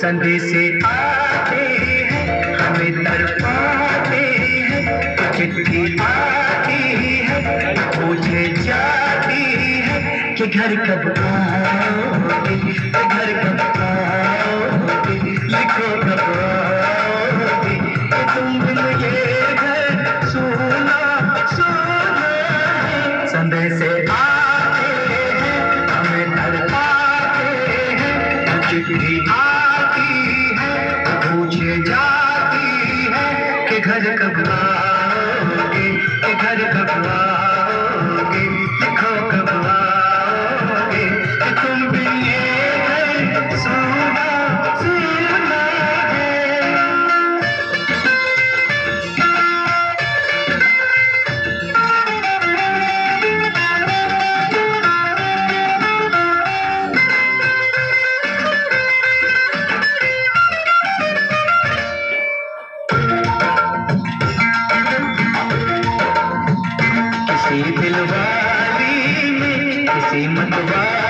संदेशे आते हैं, हमें तड़पाते हैं चिट्ठी आती है जाती है कि घर कब आओगे, घर कब Hare किसी दिलवाली में किसी मतवाली